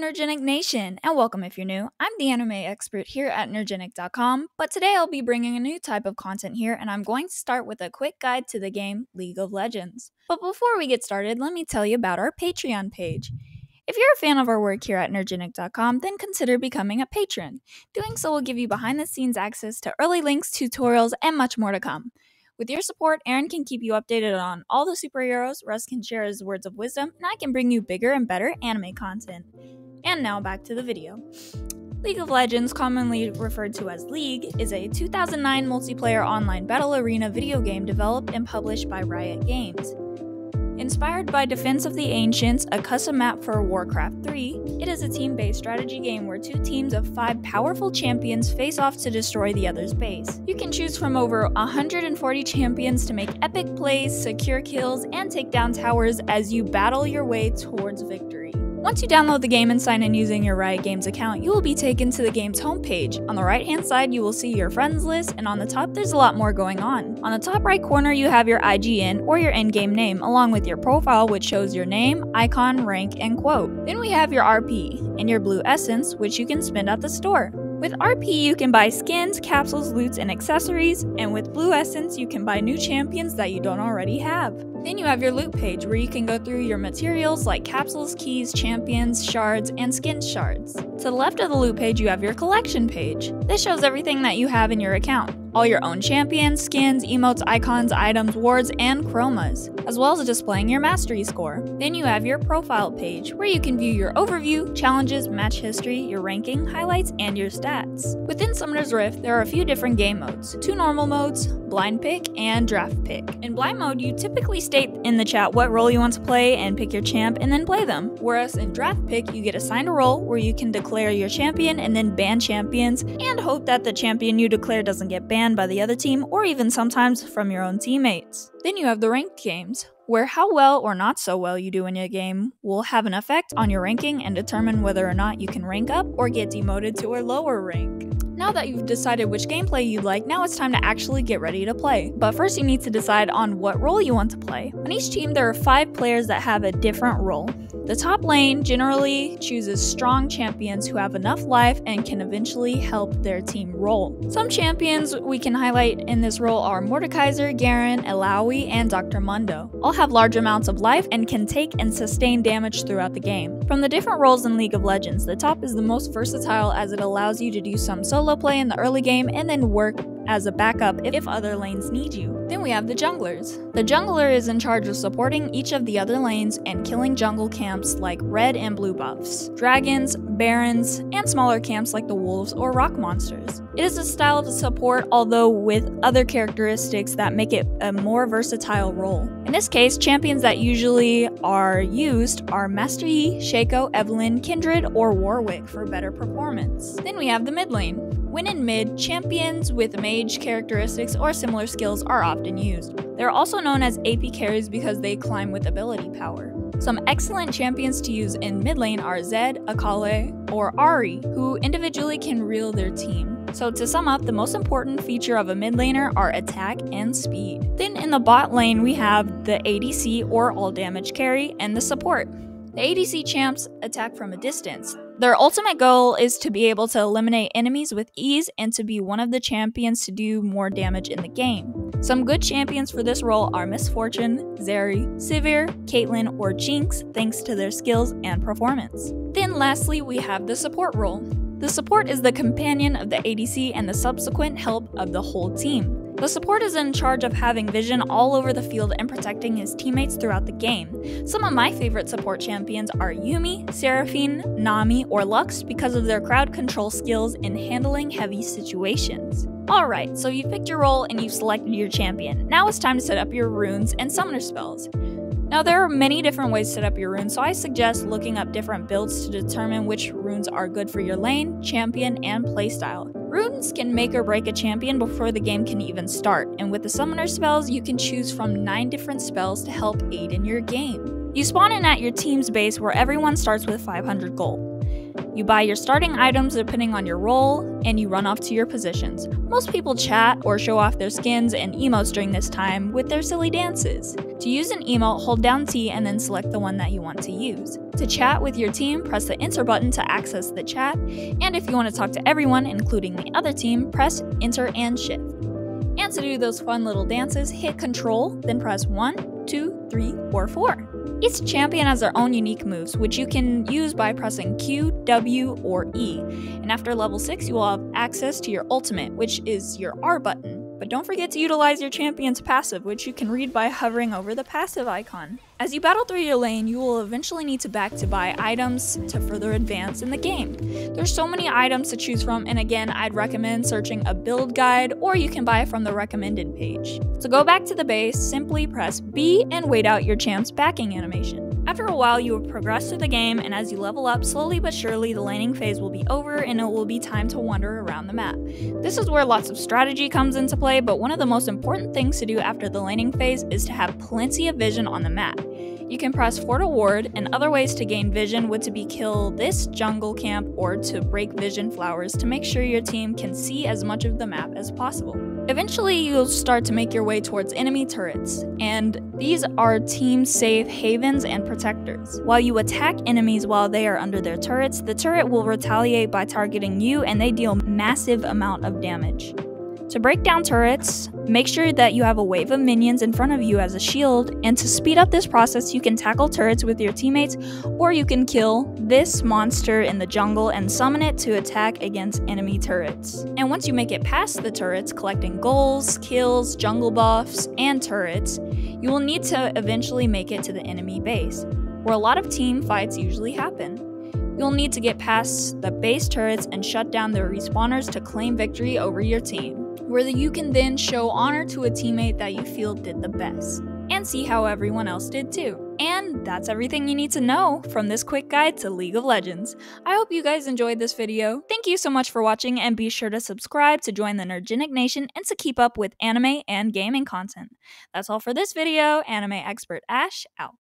Nerdgenic Nation, and welcome if you're new. I'm the anime expert here at nerdgenic.com, but today I'll be bringing a new type of content here, and I'm going to start with a quick guide to the game League of Legends. But before we get started, let me tell you about our Patreon page. If you're a fan of our work here at nerdgenic.com, then consider becoming a patron. Doing so will give you behind the scenes access to early links, tutorials, and much more to come. With your support, Aaron can keep you updated on all the superheroes, Russ can share his words of wisdom, and I can bring you bigger and better anime content. And now back to the video. League of Legends, commonly referred to as League, is a 2009 multiplayer online battle arena video game developed and published by Riot Games. Inspired by Defense of the Ancients, a custom map for Warcraft 3, it is a team based strategy game where two teams of five powerful champions face off to destroy the other's base. You can choose from over 140 champions to make epic plays, secure kills, and take down towers as you battle your way towards victory. Once you download the game and sign in using your Riot Games account, you will be taken to the game's homepage. On the right hand side, you will see your friends list, and on the top, there's a lot more going on. On the top right corner, you have your IGN or your in game name, along with your profile, which shows your name, icon, rank, and quote. Then we have your RP and your blue essence, which you can spend at the store. With RP, you can buy skins, capsules, loots, and accessories, and with Blue Essence, you can buy new champions that you don't already have. Then you have your loot page where you can go through your materials like capsules, keys, champions, shards, and skin shards. To the left of the loot page, you have your collection page. This shows everything that you have in your account all your own champions, skins, emotes, icons, items, wards, and chromas, as well as displaying your mastery score. Then you have your profile page, where you can view your overview, challenges, match history, your ranking, highlights, and your stats. Within Summoner's Rift, there are a few different game modes two normal modes, blind pick, and draft pick. In blind mode, you typically state in the chat what role you want to play and pick your champ and then play them. Whereas in draft pick, you get assigned a role where you can declare your champion and then ban champions and hope that the champion you declare doesn't get banned by the other team or even sometimes from your own teammates. Then you have the ranked games, where how well or not so well you do in your game will have an effect on your ranking and determine whether or not you can rank up or get demoted to a lower rank. Now that you've decided which gameplay you'd like, now it's time to actually get ready to play. But first you need to decide on what role you want to play. On each team there are 5 players that have a different role. The top lane generally chooses strong champions who have enough life and can eventually help their team roll. Some champions we can highlight in this role are Mordekaiser, Garen, Illaoi, and Dr. Mundo. All have large amounts of life and can take and sustain damage throughout the game. From the different roles in League of Legends, the top is the most versatile as it allows you to do some solo play in the early game and then work as a backup if other lanes need you. Then we have the junglers. The jungler is in charge of supporting each of the other lanes and killing jungle camps like red and blue buffs, dragons, barons, and smaller camps like the wolves or rock monsters. It is a style of support, although with other characteristics that make it a more versatile role. In this case, champions that usually are used are Master Yi, Shaco, Evelynn, Kindred, or Warwick for better performance. Then we have the mid lane. When in mid, champions with mage characteristics or similar skills are often used. They're also known as AP carries because they climb with ability power. Some excellent champions to use in mid lane are Zed, Akali, or Ahri, who individually can reel their team. So to sum up, the most important feature of a mid laner are attack and speed. Then in the bot lane, we have the ADC or all damage carry and the support. The ADC champs attack from a distance. Their ultimate goal is to be able to eliminate enemies with ease and to be one of the champions to do more damage in the game. Some good champions for this role are Miss Fortune, Zeri, Sivir, Caitlyn, or Jinx thanks to their skills and performance. Then lastly, we have the support role. The support is the companion of the ADC and the subsequent help of the whole team. The support is in charge of having vision all over the field and protecting his teammates throughout the game. Some of my favorite support champions are Yuumi, Seraphine, Nami, or Lux because of their crowd control skills in handling heavy situations. Alright, so you've picked your role and you've selected your champion. Now it's time to set up your runes and summoner spells. Now, there are many different ways to set up your runes, so I suggest looking up different builds to determine which runes are good for your lane, champion, and playstyle. Runes can make or break a champion before the game can even start, and with the summoner spells, you can choose from 9 different spells to help aid in your game. You spawn in at your team's base where everyone starts with 500 gold. You buy your starting items depending on your role, and you run off to your positions. Most people chat or show off their skins and emotes during this time with their silly dances. To use an emote, hold down T and then select the one that you want to use. To chat with your team, press the enter button to access the chat, and if you want to talk to everyone, including the other team, press enter and shift. And to do those fun little dances, hit control, then press 1, 2, 3, or 4. Each champion has their own unique moves, which you can use by pressing Q, W, or E. And after level 6, you will have access to your ultimate, which is your R button. But don't forget to utilize your champion's passive, which you can read by hovering over the passive icon. As you battle through your lane, you will eventually need to back to buy items to further advance in the game. There's so many items to choose from, and again, I'd recommend searching a build guide, or you can buy from the recommended page. To go back to the base, simply press B and wait out your champ's backing animation. After a while, you will progress through the game, and as you level up, slowly but surely the laning phase will be over and it will be time to wander around the map. This is where lots of strategy comes into play, but one of the most important things to do after the laning phase is to have plenty of vision on the map. You can press Fort Award, and other ways to gain vision would to be kill this jungle camp or to break vision flowers to make sure your team can see as much of the map as possible. Eventually, you'll start to make your way towards enemy turrets, and these are team safe havens and protectors. While you attack enemies while they are under their turrets, the turret will retaliate by targeting you and they deal massive amount of damage. To break down turrets, make sure that you have a wave of minions in front of you as a shield, and to speed up this process, you can tackle turrets with your teammates, or you can kill this monster in the jungle and summon it to attack against enemy turrets. And once you make it past the turrets, collecting goals, kills, jungle buffs, and turrets, you will need to eventually make it to the enemy base, where a lot of team fights usually happen. You'll need to get past the base turrets and shut down the respawners to claim victory over your team where you can then show honor to a teammate that you feel did the best, and see how everyone else did too. And that's everything you need to know from this quick guide to League of Legends. I hope you guys enjoyed this video. Thank you so much for watching and be sure to subscribe to join the Nerdgenic Nation and to keep up with anime and gaming content. That's all for this video. Anime expert Ash out.